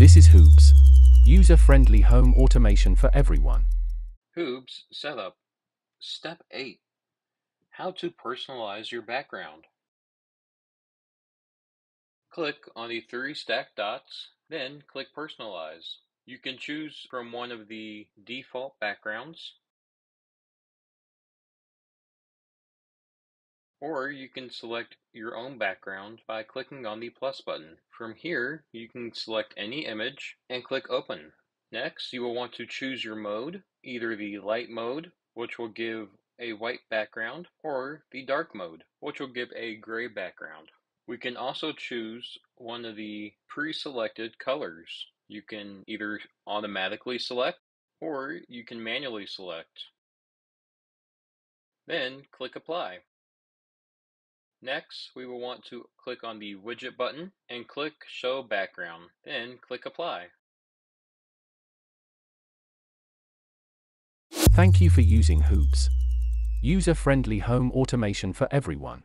This is Hoobs. User-friendly home automation for everyone. Hoobs Setup Step 8 How to personalize your background. Click on the three stacked dots, then click Personalize. You can choose from one of the default backgrounds, or you can select your own background by clicking on the plus button. From here, you can select any image and click Open. Next, you will want to choose your mode, either the light mode, which will give a white background, or the dark mode, which will give a gray background. We can also choose one of the pre-selected colors. You can either automatically select or you can manually select. Then click Apply. Next, we will want to click on the Widget button and click Show Background, then click Apply. Thank you for using Hoobs. User-friendly home automation for everyone.